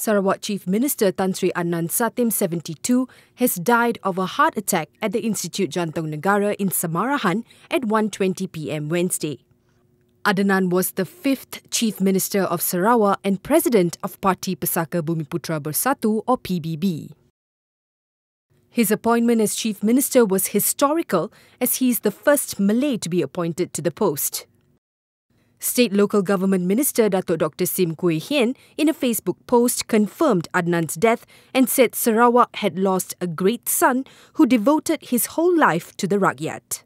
Sarawak Chief Minister Tan Sri Satem, 72, has died of a heart attack at the Institute Jantung Negara in Samarahan at 1.20 p.m. Wednesday. Adenan was the fifth Chief Minister of Sarawak and President of Parti Pesaka Bumiputera Bersatu or PBB. His appointment as Chief Minister was historical as he is the first Malay to be appointed to the post. State Local Government Minister Datuk Dr. Sim Kui Hian in a Facebook post confirmed Adenan's death and said Sarawak had lost a great son who devoted his whole life to the rakyat.